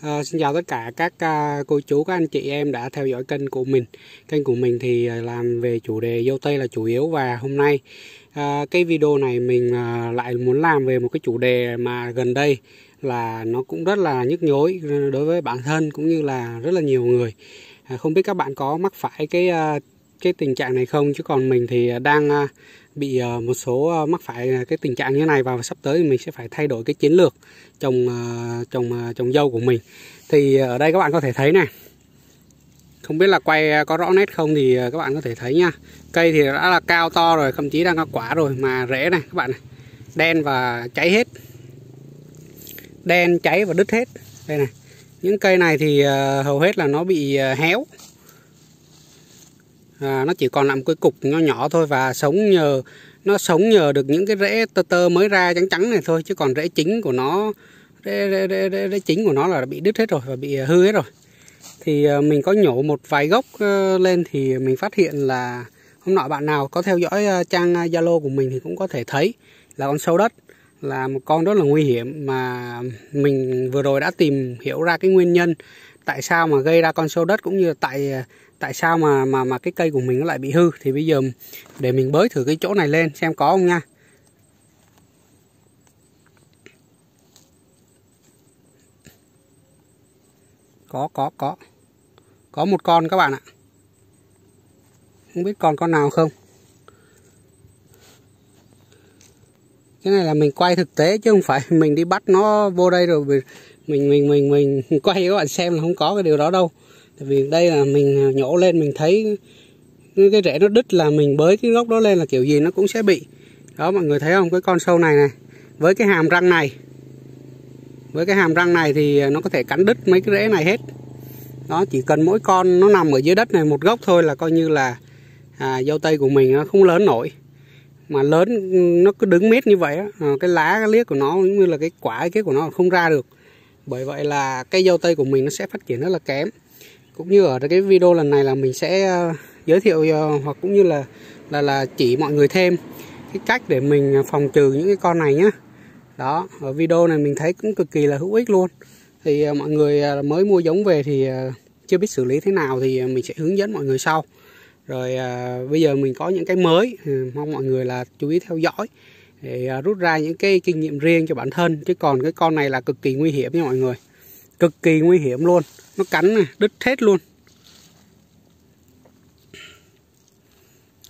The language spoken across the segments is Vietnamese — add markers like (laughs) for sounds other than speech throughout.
À, xin chào tất cả các uh, cô chú, các anh chị em đã theo dõi kênh của mình. Kênh của mình thì uh, làm về chủ đề dâu tây là chủ yếu và hôm nay uh, cái video này mình uh, lại muốn làm về một cái chủ đề mà gần đây là nó cũng rất là nhức nhối đối với bản thân cũng như là rất là nhiều người. Uh, không biết các bạn có mắc phải cái uh, cái tình trạng này không chứ còn mình thì đang uh, bị ờ, một số ờ, mắc phải cái tình trạng như này và sắp tới thì mình sẽ phải thay đổi cái chiến lược trồng ờ, trồng trồng dâu của mình. Thì ở đây các bạn có thể thấy này. Không biết là quay có rõ nét không thì các bạn có thể thấy nha cây thì đã là cao to rồi, thậm chí đang có quả rồi mà rễ này, các bạn này. Đen và cháy hết. Đen, cháy và đứt hết. Đây này. Những cây này thì hầu hết là nó bị héo à, nó chỉ còn làm cái cục nhỏ nhỏ thôi và sống nhờ nó sống nhờ được những cái rễ tơ tơ mới ra trắng trắng này thôi chứ còn rễ chính của nó rễ, rễ, rễ, rễ, rễ chính của nó là bị đứt hết rồi và bị à, hư hết rồi. Thì à, mình có nhổ một vài gốc ờ, lên thì mình phát hiện là hôm nọ bạn nào có theo dõi à, trang Zalo của mình thì cũng có thể thấy là con sâu đất là một con rất là nguy hiểm mà mình vừa rồi đã tìm hiểu ra cái nguyên nhân tại sao mà gây ra con sâu đất cũng như tại tại sao mà mà mà cái cây của mình nó lại bị hư? Thì bây giờ để mình bới thử cái chỗ này lên, xem có không nha. Có có có. Có một con các bạn ạ. Không biết còn con nào không? Cái này là mình quay thực tế chứ không phải (laughs) mình đi bắt nó vô đây rồi mình mình mình mình quay các bạn xem là không có cái điều đó đâu tại vì đây là mình nhổ lên mình thấy cái rễ nó đứt là mình bới cái gốc đó lên là kiểu gì nó cũng sẽ bị. Đó mọi người thấy không? Cái con sâu này này với cái hàm răng này với cái hàm răng này thì nó có thể cắn đứt mấy cái rễ này hết. Đó chỉ cần mỗi con nó nằm ở dưới đất này một gốc thôi là coi như là à, dâu tây của mình nó không lớn nổi. Mà lớn nó cứ đứng mít như vậy á à, cái lá cái liếc của nó cũng như là cái quả cái của nó không ra được. Bởi vậy là cây dâu tây của mình nó sẽ phát triển rất là kém cũng như ở cái video lần này là mình sẽ ờ, giới thiệu ờ, hoặc cũng như là là là chỉ mọi người thêm cái cách để mình phòng trừ những cái con này nhá. Đó ở video này mình thấy cũng cực kỳ là hữu ích luôn. Thì ờ, mọi người mới mua giống về thì chưa biết xử lý thế nào thì mình sẽ hướng dẫn mọi người sau. Rồi à, bây giờ mình có những cái mới ừ, mong mọi người là chú ý theo dõi để à, rút ra những cái kinh nghiệm riêng cho bản thân. Chứ còn cái con này là cực kỳ nguy hiểm nha mọi người cực kỳ nguy hiểm luôn. Nó cắn này đứt hết luôn.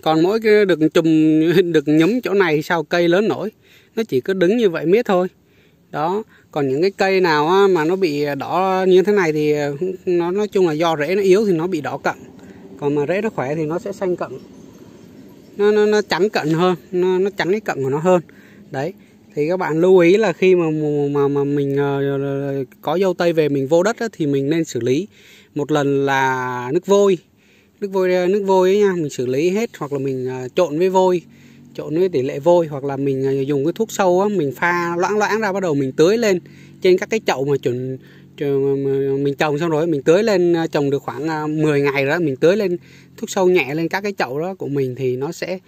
Còn mỗi cái được chùm (laughs) được nhúm chỗ này sau cây lớn nổi. Nó chỉ có đứng như vậy miết thôi. Đó còn những cái cây nào mà nó bị đỏ như thế này thì nó nói chung là do rễ nó yếu thì nó bị đỏ cận. Còn mà rễ nó khỏe thì nó sẽ xanh cận. Nó nó, nó trắng cận hơn nó, nó trắng cái cận của nó hơn. Đấy thì các bạn lưu ý là khi mà mà mà mình uh, có dâu tây về mình vô đất á, thì mình nên xử lý. Một lần là nước vôi. Nước vôi ờ, nước vôi ấy nha mình xử lý hết hoặc là mình uh, trộn với vôi trộn với tỷ lệ vôi hoặc là mình uh, dùng cái thuốc sâu á, mình pha loãng loãng ra bắt đầu mình tưới lên. Trên các cái chậu mà chuẩn mình trồng xong rồi mình tưới lên trồng được khoảng 10 ngày đó mình tưới lên thuốc sâu nhẹ lên các cái chậu đó của mình thì nó sẽ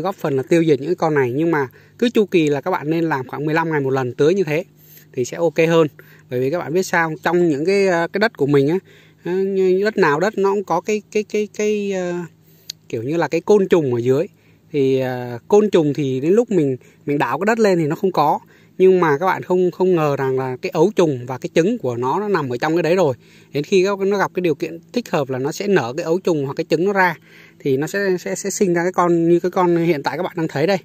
góp phần là tiêu diệt những con này. Nhưng mà cứ chu kỳ là các bạn nên làm khoảng 15 ngày một lần tưới như thế thì sẽ ok hơn. Bởi vì các bạn biết sao trong những cái ờ, cái đất của mình á ờ, đất nào đất nó cũng có cái cái cái cái uh, kiểu như là cái côn trùng ở dưới. Thì uh, côn trùng thì đến lúc mình mình đảo cái đất lên thì nó không có. Nhưng mà các bạn không không ngờ rằng là cái ấu trùng và cái trứng của nó nó nằm ở trong cái đấy rồi. Đến khi nó gặp cái điều kiện thích hợp là nó sẽ nở cái ấu trùng hoặc cái trứng nó ra thì nó sẽ sẽ sẽ sinh ra cái con như cái con hiện tại các bạn đang thấy đây.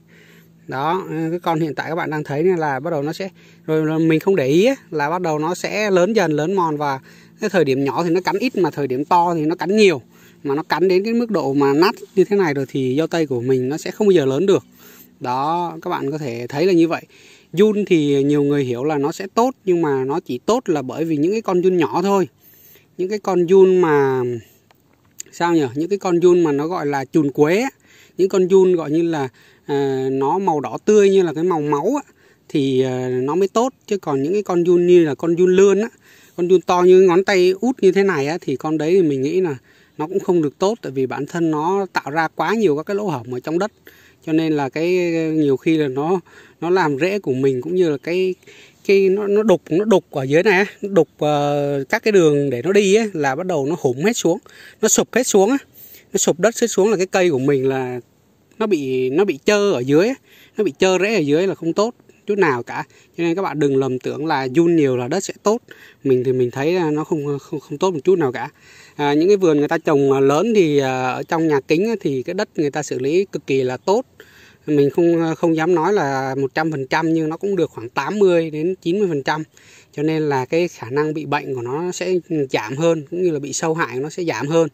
Đó cái con hiện tại các bạn đang thấy là bắt đầu nó sẽ rồi mình không để ý ấy, là bắt đầu nó sẽ lớn dần lớn mòn và cái thời điểm nhỏ thì nó cắn ít mà thời điểm to thì nó cắn nhiều. Mà nó cắn đến cái mức độ mà nát như thế này rồi thì dâu tây của mình nó sẽ không bao giờ lớn được. Đó các bạn có thể thấy là như vậy. Jun thì nhiều người hiểu là nó sẽ tốt nhưng mà nó chỉ tốt là bởi vì những cái con Jun nhỏ thôi. Những cái con Jun mà sao nhỉ? Những cái con giun mà nó gọi là chùn quế những con giun gọi như là à, nó màu đỏ tươi như là cái màu máu á, thì à, nó mới tốt. Chứ còn những cái con giun như là con giun lươn á con giun to như ngón tay út như thế này á, thì con đấy thì mình nghĩ là nó cũng không được tốt tại vì bản thân nó tạo ra quá nhiều các cái lỗ hổng ở trong đất. Cho nên là cái à, nhiều khi là nó nó làm rễ của mình cũng như là cái cái nó nó đục nó đục ở dưới này nó đục uh, các cái đường để nó đi ấy, là bắt đầu nó hủng hết xuống nó sụp hết xuống ấy. nó sụp đất hết xuống là cái cây của mình là nó bị nó bị trơ ở dưới nó bị trơ rễ ở dưới là không tốt chút nào cả. Cho nên các bạn đừng lầm tưởng là run nhiều là đất sẽ tốt. Mình thì mình thấy nó không không không tốt một chút nào cả. À, những cái vườn người ta trồng à, lớn thì à, ở trong nhà kính thì cái đất người ta xử lý cực kỳ là tốt mình không không dám nói là 100% nhưng nó cũng được khoảng 80 đến 90% cho nên là cái khả năng bị bệnh của nó sẽ giảm hơn, cũng như là bị sâu hại nó sẽ giảm hơn.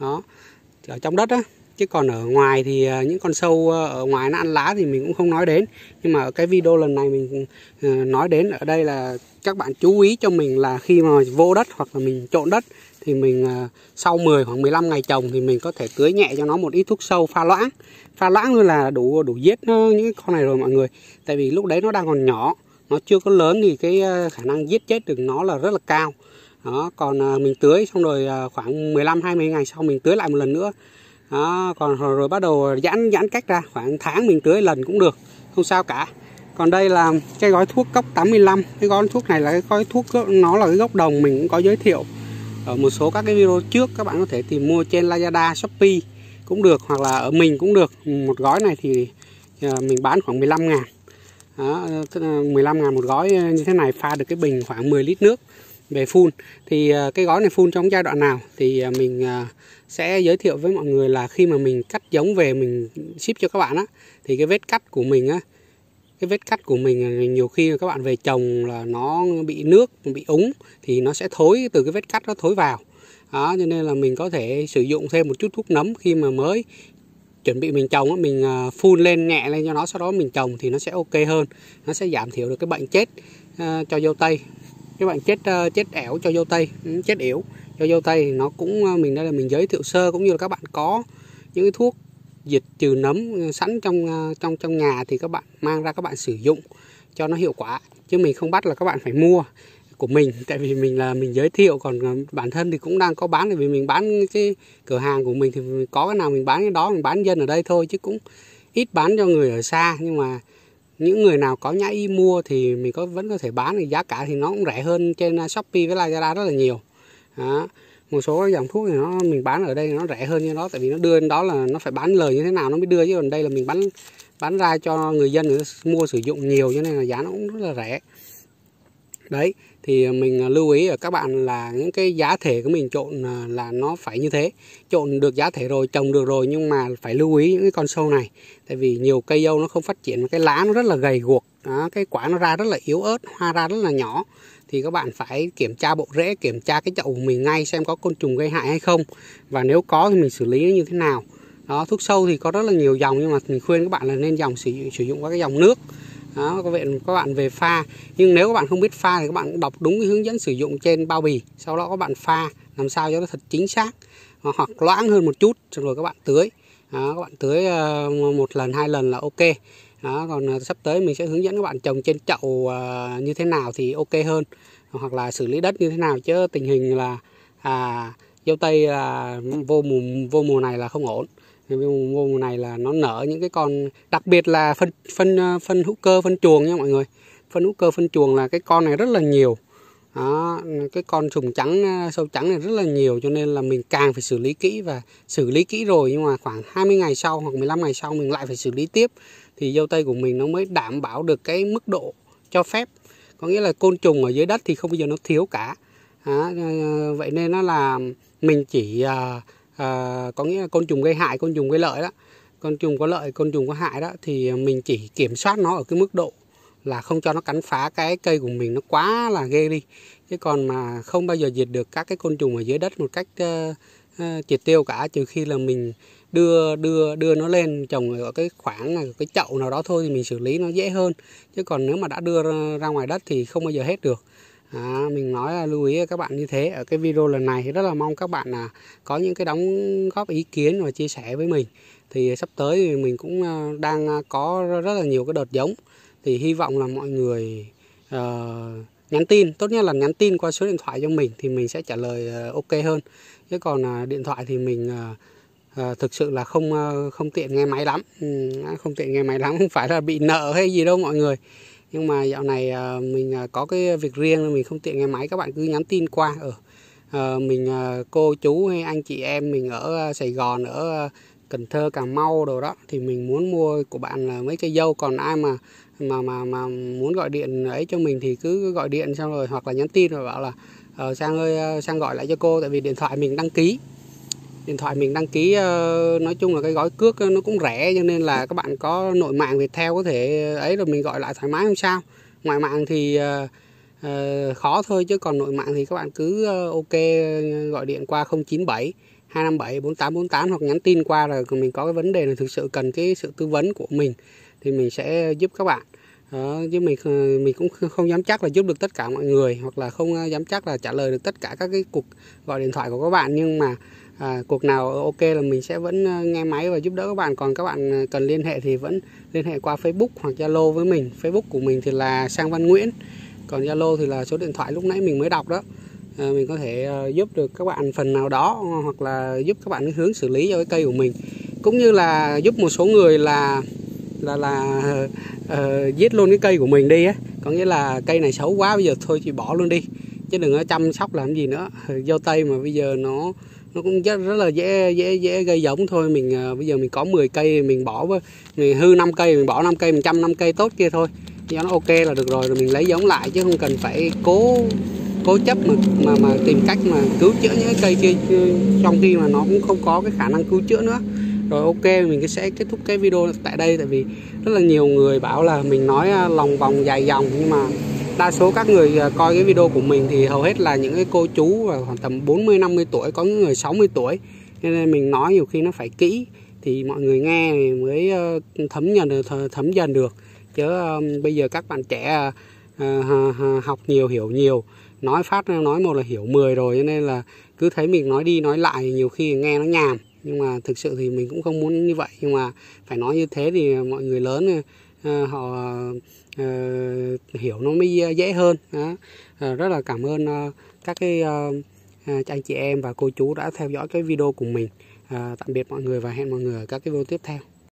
Đó, ở trong đất á. Chứ còn ở ngoài thì ờ, những con sâu ờ, ở ngoài nó ăn lá thì mình cũng không nói đến. Nhưng mà ở cái video lần này mình ờ, nói đến, ở đây là các bạn chú ý cho mình là khi mà vô đất hoặc là mình trộn đất thì mình à, sau 10 khoảng 15 ngày trồng thì mình có thể tưới nhẹ cho nó một ít thuốc sâu pha loãng. Pha loãng luôn là đủ đủ giết nó, những con này rồi mọi người. Tại vì lúc đấy nó đang còn nhỏ nó chưa có lớn thì cái à, khả năng giết chết được nó là rất là cao. Đó còn à, mình tưới xong rồi khoảng 15 20 ngày sau mình tưới lại một lần nữa. Đó, còn rồi, rồi bắt đầu giãn giãn cách ra khoảng tháng mình tưới lần cũng được không sao cả. Còn đây là cái gói thuốc cốc 85 cái gói thuốc này là cái gói thuốc nó là cái gốc đồng mình cũng có giới thiệu ở một số các cái video trước các bạn có thể tìm mua trên Lazada Shopee cũng được hoặc là ở mình cũng được. Một gói này thì à, mình bán khoảng 15 ngàn. Đó, 15 ngàn một gói à, như thế này pha được cái bình khoảng 10 lít nước về phun. Thì à, cái gói này phun trong giai đoạn nào? Thì mình sẽ giới thiệu với mọi người là khi mà mình cắt giống về mình ship cho các bạn á thì cái vết cắt của mình á cái vết cắt của mình, nhiều khi các bạn về trồng là nó bị nước, bị úng thì nó sẽ thối, từ cái vết cắt nó thối vào. Đó, cho nên là mình có thể sử dụng thêm một chút thuốc nấm khi mà mới chuẩn bị mình trồng mình à, phun lên, nhẹ lên cho nó, sau đó mình trồng thì nó sẽ ok hơn, nó sẽ giảm thiểu được cái bệnh chết à, cho dâu tây. Cái bệnh chết à, chết ẻo cho dâu tây ừ, chết yếu cho dâu tây thì nó cũng mình đây là mình giới thiệu sơ cũng như là các bạn có những cái thuốc dịch trừ nấm sẵn trong ờ, trong trong nhà thì các bạn mang ra các bạn sử dụng cho nó hiệu quả. Chứ mình không bắt là các bạn phải mua của mình. (laughs) Tại vì mình là, mình giới thiệu, còn ờ, bản thân thì cũng đang có bán. Tại vì mình bán cái cửa hàng của mình thì có cái nào mình bán cái đó, mình bán dân ở đây thôi, chứ cũng ít bán cho người ở xa. Nhưng mà những người nào có nhã y mua thì mình có, vẫn có thể bán. Thì giá cả thì nó cũng rẻ hơn trên ờ, Shopee với Lazada rất là nhiều. Đó một số dòng thuốc thì nó mình bán ở đây nó rẻ hơn như đó tại vì nó đưa đến đó là nó phải bán lời như thế nào nó mới đưa chứ còn đây là mình bán bán ra cho người dân người mua sử dụng nhiều cho nên là giá nó cũng rất là rẻ. Đấy thì à, mình à, lưu ý ở các bạn là những cái giá thể của mình trộn à, là nó phải như thế. Trộn được giá thể rồi trồng được rồi nhưng mà phải lưu ý những cái con sâu này tại vì nhiều cây dâu nó không phát triển cái lá nó rất là gầy guộc đó, cái quả nó ra rất là yếu ớt hoa ra rất là nhỏ thì các bạn phải kiểm tra bộ rễ kiểm tra cái chậu của mình ngay xem có côn trùng gây hại hay không. Và nếu có thì mình xử lý nó như thế nào. Đó thuốc sâu thì có rất là nhiều dòng nhưng mà mình khuyên các bạn là nên dòng sử, sử dụng các cái dòng nước. Đó các bạn các bạn về pha. Nhưng nếu các bạn không biết pha thì các bạn đọc đúng cái hướng dẫn sử dụng trên bao bì. Sau đó các bạn pha làm sao cho nó thật chính xác hoặc loãng hơn một chút rồi các bạn tưới. Đó, các bạn tưới ờ, một lần hai lần là ok đó, còn ờ, sắp tới mình sẽ hướng dẫn các bạn trồng trên chậu uh, như thế nào thì ok hơn hoặc là xử lý đất như thế nào chứ tình hình là à, dâu tây là vô mùa vô mùa này là không ổn. Vô mùa này là nó nở những cái con đặc biệt là phân phân ờ, phân hữu cơ phân chuồng nha mọi người. Phân hữu cơ phân chuồng là cái con này rất là nhiều. Đó, cái con trùng trắng sâu trắng này rất là nhiều cho nên là mình càng phải xử lý kỹ và xử lý kỹ rồi nhưng mà khoảng 20 ngày sau hoặc 15 ngày sau mình lại phải xử lý tiếp thì dâu tây của mình nó mới đảm bảo được cái mức độ cho phép. Có nghĩa là côn trùng ở dưới đất thì không bao giờ nó thiếu cả. À, vậy nên nó là mình chỉ à, à, có nghĩa là côn trùng gây hại côn trùng gây lợi đó. Côn trùng có lợi côn trùng có hại đó thì mình chỉ kiểm soát nó ở cái mức độ là không cho nó cắn phá cái cây của mình nó quá là ghê đi. Chứ còn mà không bao giờ diệt được các cái côn trùng ở dưới đất một cách uh, uh, triệt tiêu cả trừ khi là mình đưa đưa đưa nó lên trồng ở cái khoảng này cái chậu nào đó thôi thì mình xử lý nó dễ hơn. Chứ còn nếu mà đã đưa ra ngoài đất thì không bao giờ hết được. À, mình nói là lưu ý các bạn như thế. Ở cái video lần này thì rất là mong các bạn là có những cái đóng góp ý kiến và chia sẻ với mình. Thì sắp tới thì mình cũng ờ, đang ờ, có rất là nhiều cái đợt giống. Thì hy vọng là mọi người uh, nhắn tin. Tốt nhất là nhắn tin qua số điện thoại cho mình thì mình sẽ trả lời uh, ok hơn. Chứ còn uh, điện thoại thì mình uh, à, thực sự là không ờ, không tiện nghe máy lắm. Ừ, không tiện nghe máy lắm không phải là bị nợ hay gì đâu mọi người. Nhưng mà dạo này ờ, mình có cái việc riêng mình không tiện nghe máy các bạn cứ nhắn tin qua. Ở ờ, mình cô chú hay anh chị em mình ở Sài Gòn ở Cần Thơ Cà Mau đồ đó thì mình muốn mua của bạn là mấy cây dâu. Còn ai mà mà mà mà muốn gọi điện ấy cho mình thì cứ gọi điện xong rồi hoặc là nhắn tin rồi bảo là ờ, sang ơi sang gọi lại cho cô tại vì điện thoại mình đăng ký điện thoại mình đăng ký ờ, nói chung là cái gói cước nó cũng rẻ cho nên là các bạn có nội mạng Viettel có thể ờ, ấy rồi mình gọi lại thoải mái không sao. Ngoài mạng thì uh, khó thôi chứ còn nội mạng thì các bạn cứ ok gọi điện qua 097 257 4848 hoặc nhắn tin qua là mình có cái vấn đề là thực sự cần cái sự tư vấn của mình thì mình sẽ giúp các bạn. Đó, chứ mình mình cũng không dám chắc là giúp được tất cả mọi người hoặc là không dám chắc là trả lời được tất cả các cái cuộc gọi điện thoại của các bạn nhưng mà à, cuộc nào ok là mình sẽ vẫn ờ, nghe máy và giúp đỡ các bạn. Còn các bạn ờ, cần liên hệ thì vẫn liên hệ qua Facebook hoặc Zalo với mình. Facebook của mình thì là Sang Văn Nguyễn còn Zalo thì là số điện thoại lúc nãy mình mới đọc đó. À, mình có thể giúp được các bạn phần nào đó hoặc là giúp các bạn hướng xử lý cho cái cây của mình. Cũng như là giúp một số người là là là uh, giết luôn cái cây của mình đi á. Có nghĩa là cây này xấu quá bây giờ thôi chị bỏ luôn đi. Chứ đừng có chăm sóc làm gì nữa. Dâu tây mà bây giờ nó nó cũng rất, rất là dễ dễ dễ gây giống thôi. Mình uh, bây giờ mình có 10 cây mình bỏ với mình hư 5 cây mình bỏ 5 cây mình chăm 5 cây tốt kia thôi. Cho nó ok là được rồi rồi mình lấy giống lại chứ không cần phải cố cố chấp mà mà mà tìm cách mà cứu chữa những cái cây kia trong khi mà nó cũng không có cái khả năng cứu chữa nữa. Rồi ok mình sẽ kết thúc cái video tại đây tại vì rất là nhiều người bảo là mình nói à, lòng vòng dài dòng nhưng mà đa số các người à, coi cái video của mình thì hầu hết là những cái cô chú khoảng tầm 40 50 tuổi, có những người 60 tuổi. Nên mình nói nhiều khi nó phải kỹ thì mọi người nghe mới ờ, thấm nhận được thấm dần được. Chứ ờ, bây giờ các bạn trẻ à, à, học nhiều, hiểu nhiều, nói phát, nói một là hiểu 10 rồi, cho nên là cứ thấy mình nói đi nói lại nhiều khi nghe nó nhàm. Nhưng mà thực sự thì mình cũng không muốn như vậy, nhưng mà phải nói như thế thì mọi người lớn ờ, họ uh, hiểu nó mới dễ hơn. Đó. Uh, rất là cảm ơn uh, các cái uh, uh, anh chị em và cô chú đã theo dõi cái video của mình. Uh, tạm biệt mọi người và hẹn mọi người ở các cái video tiếp theo.